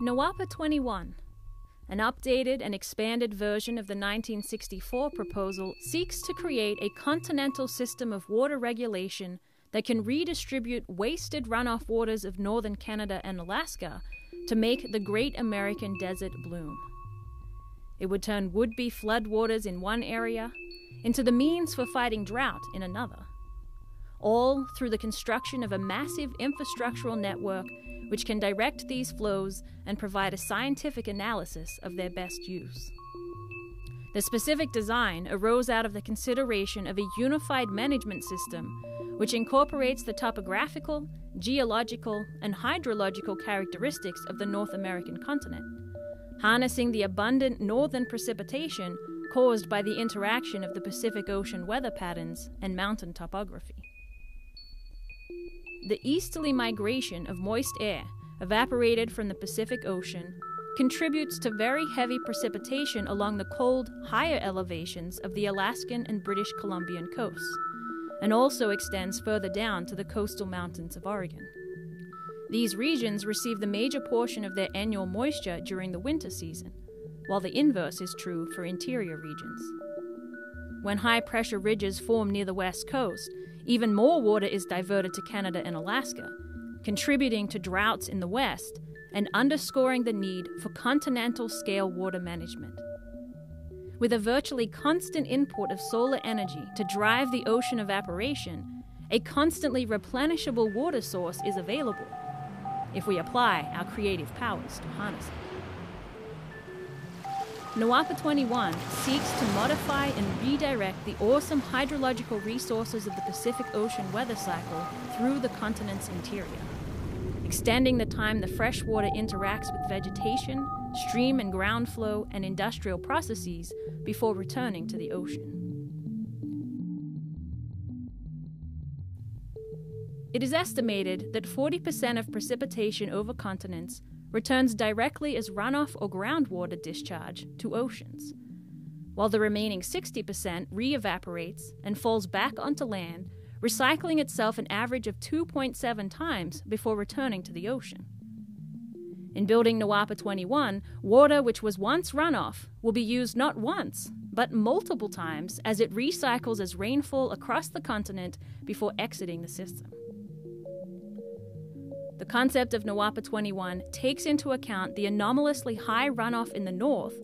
NAWAPA 21, an updated and expanded version of the 1964 proposal, seeks to create a continental system of water regulation that can redistribute wasted runoff waters of northern Canada and Alaska to make the Great American Desert bloom. It would turn would be floodwaters in one area into the means for fighting drought in another, all through the construction of a massive infrastructural network which can direct these flows and provide a scientific analysis of their best use. The specific design arose out of the consideration of a unified management system which incorporates the topographical, geological, and hydrological characteristics of the North American continent, harnessing the abundant northern precipitation caused by the interaction of the Pacific Ocean weather patterns and mountain topography. The easterly migration of moist air evaporated from the Pacific Ocean contributes to very heavy precipitation along the cold, higher elevations of the Alaskan and British Columbian coasts, and also extends further down to the coastal mountains of Oregon. These regions receive the major portion of their annual moisture during the winter season, while the inverse is true for interior regions. When high pressure ridges form near the west coast, even more water is diverted to Canada and Alaska, contributing to droughts in the west and underscoring the need for continental scale water management. With a virtually constant input of solar energy to drive the ocean evaporation, a constantly replenishable water source is available if we apply our creative powers to harness it. NAWAPA 21 seeks to modify and redirect the awesome hydrological resources of the Pacific Ocean weather cycle through the continent's interior, extending the time the fresh water interacts with vegetation, stream and ground flow, and industrial processes before returning to the ocean. It is estimated that 40% of precipitation over continents returns directly as runoff or groundwater discharge to oceans, while the remaining 60% re evaporates and falls back onto land, recycling itself an average of 2.7 times before returning to the ocean. In building NAWAPA 21, water which was once runoff will be used not once, but multiple times as it recycles as rainfall across the continent before exiting the system. The concept of NAWAPA 21 takes into account the anomalously high runoff in the north,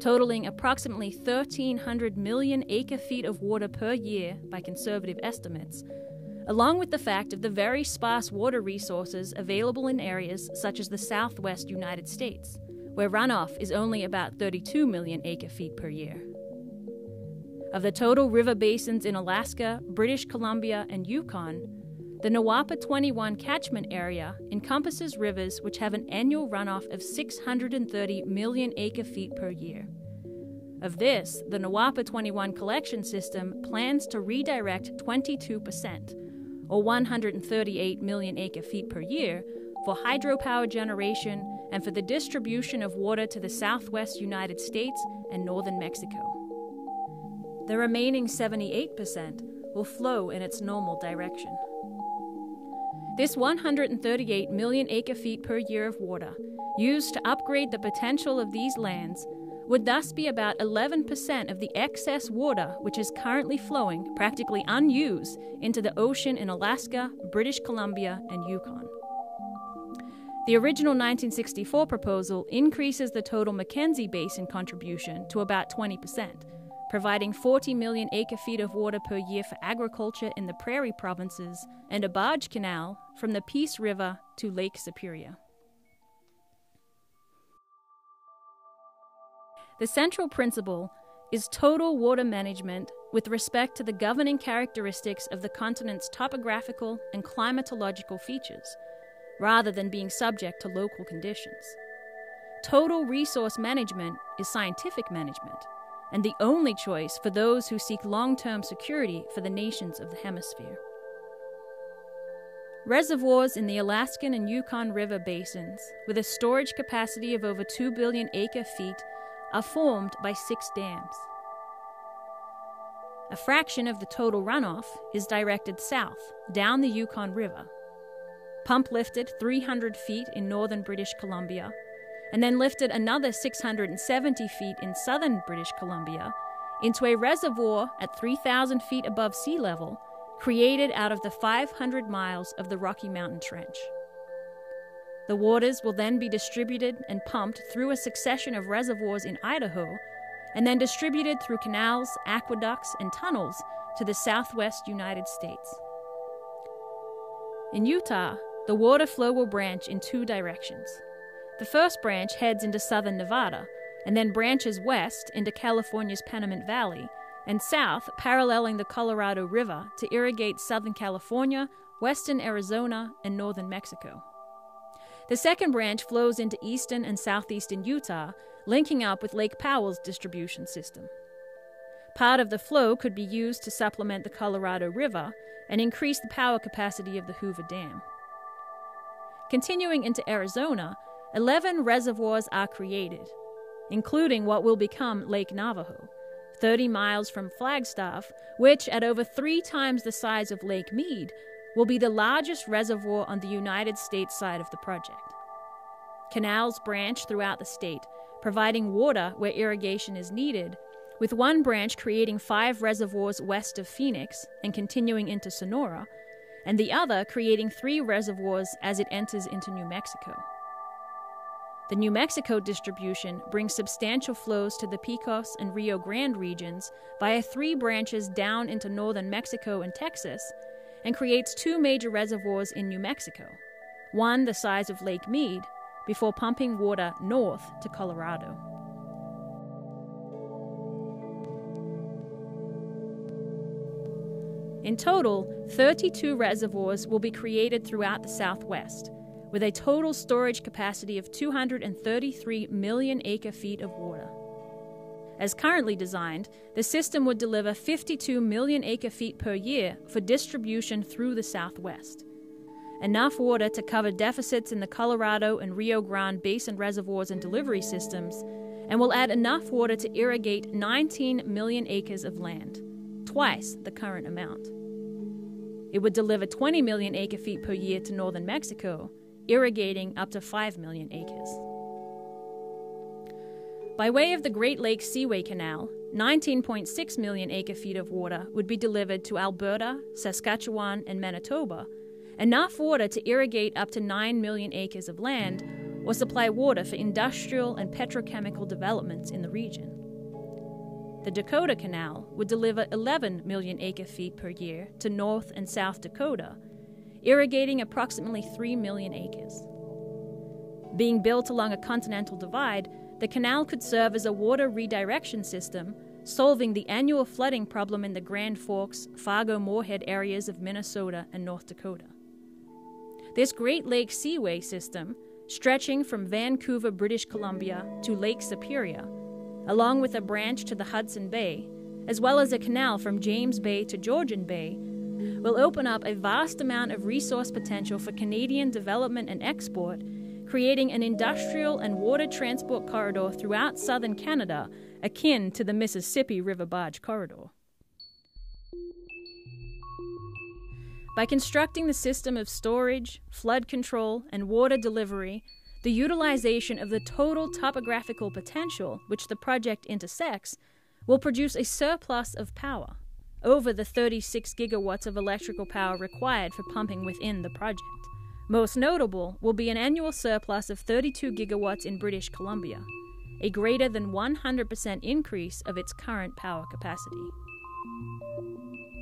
totaling approximately 1,300 million acre feet of water per year by conservative estimates, along with the fact of the very sparse water resources available in areas such as the southwest United States, where runoff is only about 32 million acre feet per year. Of the total river basins in Alaska, British Columbia, and Yukon, the NAWAPA 21 catchment area encompasses rivers which have an annual runoff of 630 million acre feet per year. Of this, the NAWAPA 21 collection system plans to redirect 22%, or 138 million acre feet per year, for hydropower generation and for the distribution of water to the southwest United States and northern Mexico. The remaining 78% will flow in its normal direction. This 138 million acre feet per year of water, used to upgrade the potential of these lands, would thus be about 11% of the excess water which is currently flowing, practically unused, into the ocean in Alaska, British Columbia, and Yukon. The original 1964 proposal increases the total Mackenzie Basin contribution to about 20%, providing 40 million acre feet of water per year for agriculture in the prairie provinces, and a barge canal from the Peace River to Lake Superior. The central principle is total water management with respect to the governing characteristics of the continent's topographical and climatological features, rather than being subject to local conditions. Total resource management is scientific management and the only choice for those who seek long term security for the nations of the hemisphere. Reservoirs in the Alaskan and Yukon River basins, with a storage capacity of over 2 billion acre feet, are formed by six dams. A fraction of the total runoff is directed south, down the Yukon River. Pump lifted 300 feet in northern British Columbia, and then lifted another 670 feet in southern British Columbia into a reservoir at 3,000 feet above sea level, created out of the 500 miles of the Rocky Mountain Trench. The waters will then be distributed and pumped through a succession of reservoirs in Idaho, and then distributed through canals, aqueducts, and tunnels to the southwest United States. In Utah, the water flow will branch in two directions. The first branch heads into southern Nevada, and then branches west into California's Panamint Valley, and south, paralleling the Colorado River to irrigate southern California, western Arizona, and northern Mexico. The second branch flows into eastern and southeastern Utah, linking up with Lake Powell's distribution system. Part of the flow could be used to supplement the Colorado River and increase the power capacity of the Hoover Dam. Continuing into Arizona, 11 reservoirs are created, including what will become Lake Navajo, 30 miles from Flagstaff, which, at over three times the size of Lake Mead, will be the largest reservoir on the United States side of the project. Canals branch throughout the state, providing water where irrigation is needed, with one branch creating five reservoirs west of Phoenix and continuing into Sonora, and the other creating three reservoirs as it enters into New Mexico. The New Mexico distribution brings substantial flows to the Pecos and Rio Grande regions via three branches down into northern Mexico and Texas, and creates two major reservoirs in New Mexico one the size of Lake Mead, before pumping water north to Colorado. In total, 32 reservoirs will be created throughout the Southwest, with a total storage capacity of 233 million acre feet of water. As currently designed, the system would deliver 52 million acre feet per year for distribution through the Southwest. Enough water to cover deficits in the Colorado and Rio Grande basin reservoirs and delivery systems, and will add enough water to irrigate 19 million acres of land, twice the current amount. It would deliver 20 million acre feet per year to northern Mexico, irrigating up to 5 million acres. By way of the Great Lakes Seaway Canal, 19.6 million acre feet of water would be delivered to Alberta, Saskatchewan, and Manitoba, enough water to irrigate up to 9 million acres of land or supply water for industrial and petrochemical developments in the region. The Dakota Canal would deliver 11 million acre feet per year to North and South Dakota, irrigating approximately 3 million acres. Being built along a continental divide, the canal could serve as a water redirection system, solving the annual flooding problem in the Grand Forks, Fargo Moorhead areas of Minnesota and North Dakota. This Great Lakes Seaway system, stretching from Vancouver, British Columbia to Lake Superior, along with a branch to the Hudson Bay, as well as a canal from James Bay to Georgian Bay, will open up a vast amount of resource potential for Canadian development and export creating an industrial and water transport corridor throughout southern Canada akin to the Mississippi River Barge Corridor. By constructing the system of storage, flood control, and water delivery, the utilization of the total topographical potential which the project intersects will produce a surplus of power over the 36 gigawatts of electrical power required for pumping within the project. Most notable will be an annual surplus of 32 gigawatts in British Columbia, a greater than 100% increase of its current power capacity.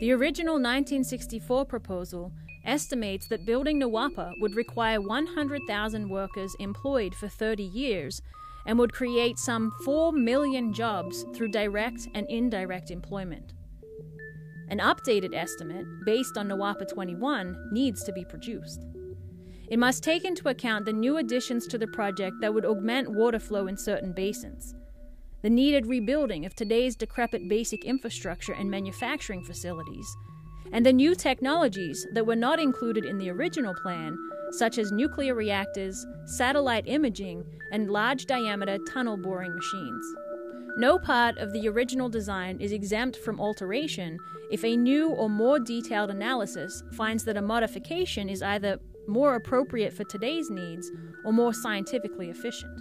The original 1964 proposal estimates that building Nawapa would require 100,000 workers employed for 30 years and would create some 4 million jobs through direct and indirect employment. An updated estimate, based on Nawapa 21, needs to be produced. It must take into account the new additions to the project that would augment water flow in certain basins, the needed rebuilding of today's decrepit basic infrastructure and manufacturing facilities, and the new technologies that were not included in the original plan, such as nuclear reactors, satellite imaging, and large diameter tunnel boring machines. No part of the original design is exempt from alteration if a new or more detailed analysis finds that a modification is either more appropriate for today's needs or more scientifically efficient.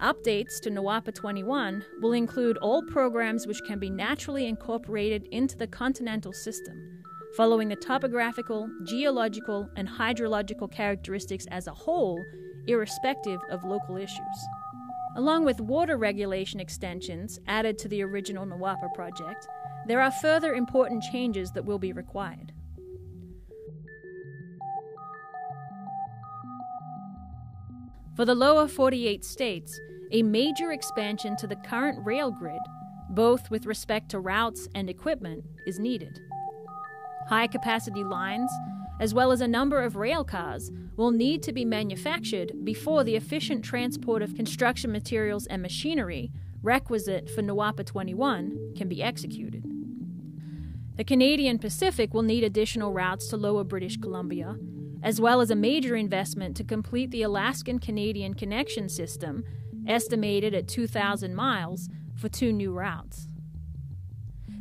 Updates to NAWAPA 21 will include all programs which can be naturally incorporated into the continental system, following the topographical, geological, and hydrological characteristics as a whole, irrespective of local issues. Along with water regulation extensions added to the original NAWAPA project, there are further important changes that will be required. For the lower 48 states, a major expansion to the current rail grid, both with respect to routes and equipment, is needed. High capacity lines, as well as a number of rail cars, will need to be manufactured before the efficient transport of construction materials and machinery requisite for NAWAPA 21 can be executed. The Canadian Pacific will need additional routes to Lower British Columbia, as well as a major investment to complete the Alaskan Canadian connection system, estimated at 2,000 miles, for two new routes.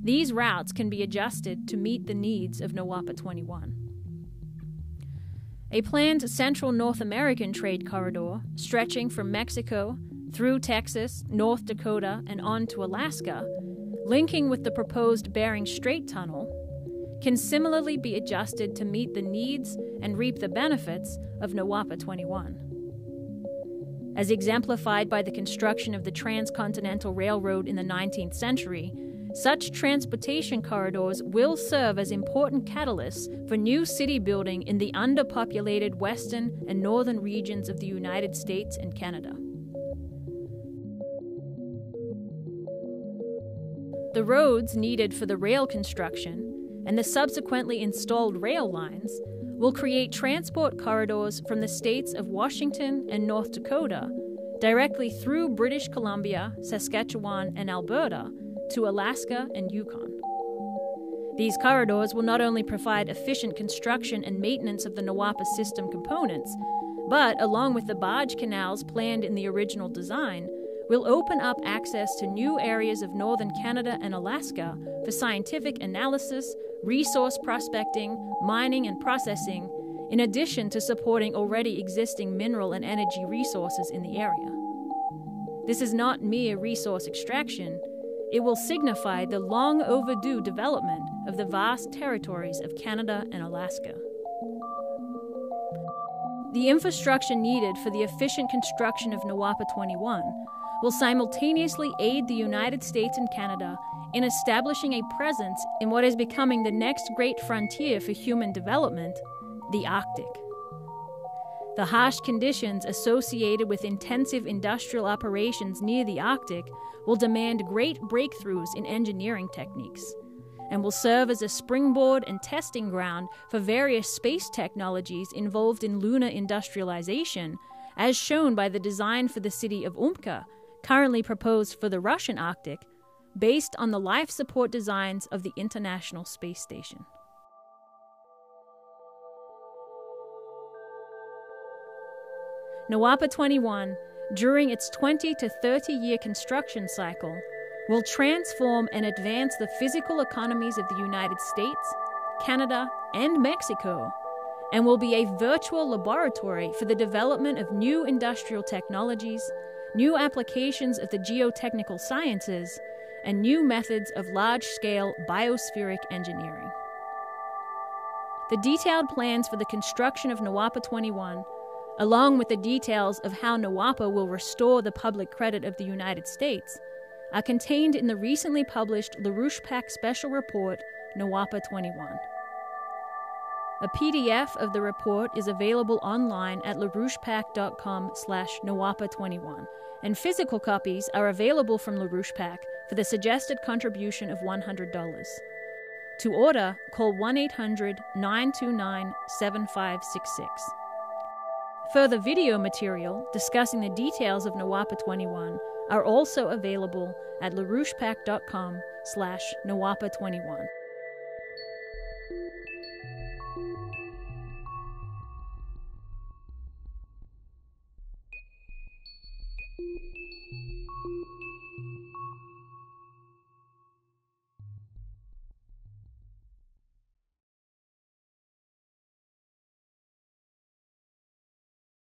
These routes can be adjusted to meet the needs of NAWAPA 21. A planned Central North American trade corridor stretching from Mexico through Texas, North Dakota, and on to Alaska, linking with the proposed Bering Strait Tunnel, can similarly be adjusted to meet the needs and reap the benefits of NAWAPA 21. As exemplified by the construction of the Transcontinental Railroad in the 19th century, such transportation corridors will serve as important catalysts for new city building in the underpopulated western and northern regions of the United States and Canada. The roads needed for the rail construction and the subsequently installed rail lines will create transport corridors from the states of Washington and North Dakota directly through British Columbia, Saskatchewan, and Alberta to Alaska and Yukon. These corridors will not only provide efficient construction and maintenance of the NAWAPA system components, but, along with the barge canals planned in the original design, will open up access to new areas of northern Canada and Alaska for scientific analysis, resource prospecting, mining, and processing, in addition to supporting already existing mineral and energy resources in the area. This is not mere resource extraction, it will signify the long overdue development of the vast territories of Canada and Alaska. The infrastructure needed for the efficient construction of NAWAPA 21 will simultaneously aid the United States and Canada in establishing a presence in what is becoming the next great frontier for human development the Arctic. The harsh conditions associated with intensive industrial operations near the Arctic will demand great breakthroughs in engineering techniques and will serve as a springboard and testing ground for various space technologies involved in lunar industrialization, as shown by the design for the city of Umka, currently proposed for the Russian Arctic, based on the life support designs of the International Space Station. NAWAPA 21, during its 20 to 30 year construction cycle, will transform and advance the physical economies of the United States, Canada, and Mexico, and will be a virtual laboratory for the development of new industrial technologies, new applications of the geotechnical sciences, and new methods of large scale biospheric engineering. The detailed plans for the construction of NAWAPA 21 along with the details of how NAWAPA will restore the public credit of the United States, are contained in the recently published LaRouche PAC Special Report, NAWAPA 21. A PDF of the report is available online at larouchepac.com slash NAWAPA21, and physical copies are available from LaRouche PAC for the suggested contribution of $100. To order, call 1 800 929 7566. Further video material discussing the details of Nawapa 21 are also available at larouchepac.com slash NAWAPA 21.